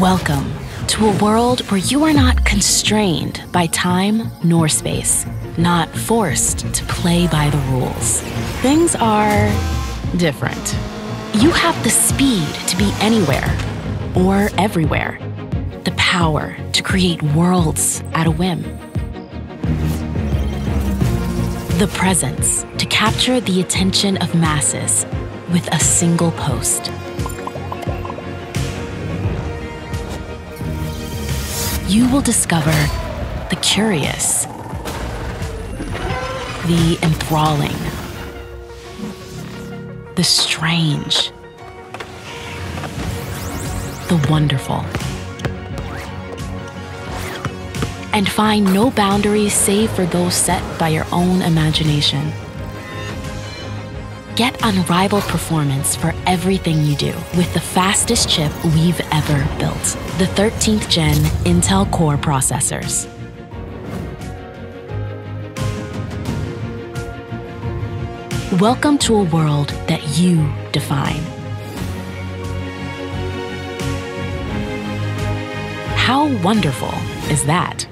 Welcome to a world where you are not constrained by time nor space, not forced to play by the rules. Things are different. You have the speed to be anywhere or everywhere, the power to create worlds at a whim, the presence to capture the attention of masses with a single post. You will discover the curious, the enthralling, the strange, the wonderful. And find no boundaries save for those set by your own imagination. Get unrivaled performance for everything you do with the fastest chip we've ever built the 13th gen Intel Core processors. Welcome to a world that you define. How wonderful is that?